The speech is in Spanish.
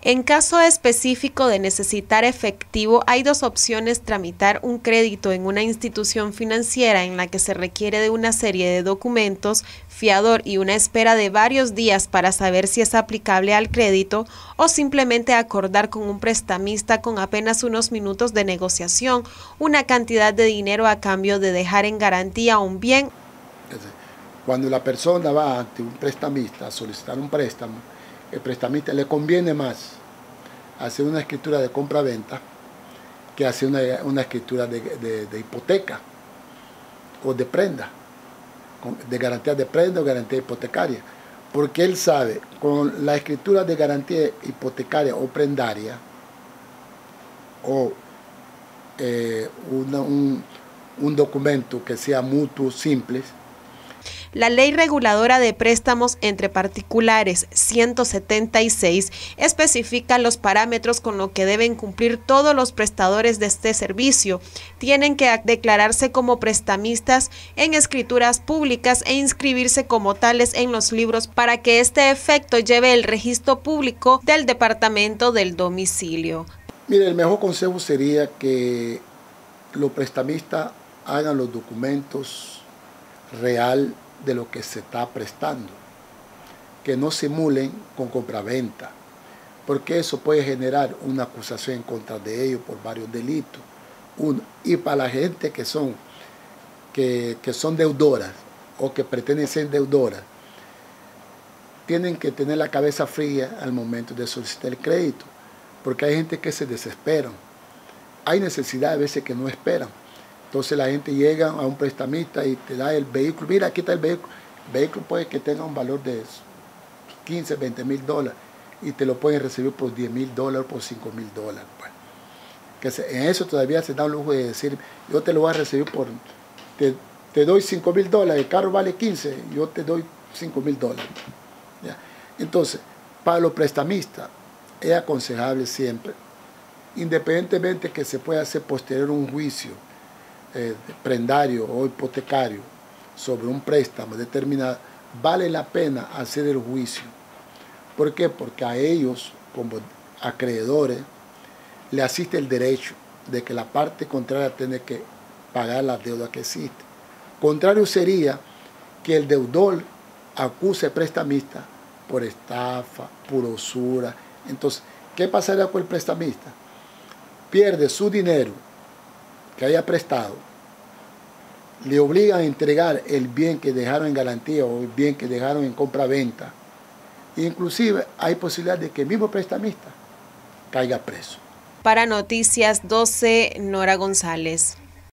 En caso específico de necesitar efectivo, hay dos opciones, tramitar un crédito en una institución financiera en la que se requiere de una serie de documentos, fiador y una espera de varios días para saber si es aplicable al crédito, o simplemente acordar con un prestamista con apenas unos minutos de negociación una cantidad de dinero a cambio de dejar en garantía un bien. Cuando la persona va ante un prestamista a solicitar un préstamo, el prestamista le conviene más hacer una escritura de compra-venta que hacer una, escritura de, hipoteca o de prenda, de garantía de prenda o garantía hipotecaria. Porque él sabe, con la escritura de garantía hipotecaria o prendaria, o eh, un, un documento que sea mutuo simple, la Ley Reguladora de Préstamos entre Particulares 176 especifica los parámetros con los que deben cumplir todos los prestadores de este servicio. Tienen que declararse como prestamistas en escrituras públicas e inscribirse como tales en los libros para que este efecto lleve el registro público del Departamento del Domicilio. Mire, el mejor consejo sería que los prestamistas hagan los documentos real de lo que se está prestando. Que no simulen con compraventa, porque eso puede generar una acusación en contra de ellos por varios delitos. Uno, y para la gente que son, que, son deudoras o que pretenden ser deudoras, tienen que tener la cabeza fría al momento de solicitar crédito, porque hay gente que se desespera. Hay necesidad a veces que no esperan. Entonces la gente llega a un prestamista y te da el vehículo. Mira, aquí está el vehículo. El vehículo puede que tenga un valor de 15, 20 mil dólares y te lo pueden recibir por 10 mil dólares, por 5 mil dólares. que en eso todavía se da un lujo de decir, yo te lo voy a recibir por, te, doy 5 mil dólares, el carro vale 15, yo te doy 5 mil dólares. Entonces, para los prestamistas es aconsejable siempre, independientemente que se pueda hacer posterior un juicio, eh, prendario o hipotecario sobre un préstamo determinado, vale la pena hacer el juicio. ¿Por qué? Porque a ellos, como acreedores, le asiste el derecho de que la parte contraria tiene que pagar la deuda que existe. Contrario sería que el deudor acuse prestamista por estafa, por usura. Entonces, ¿qué pasaría con el prestamista? Pierde su dinero que haya prestado, le obligan a entregar el bien que dejaron en garantía o el bien que dejaron en compra-venta. Inclusive hay posibilidad de que el mismo prestamista caiga preso. Para Noticias 12, Nora González.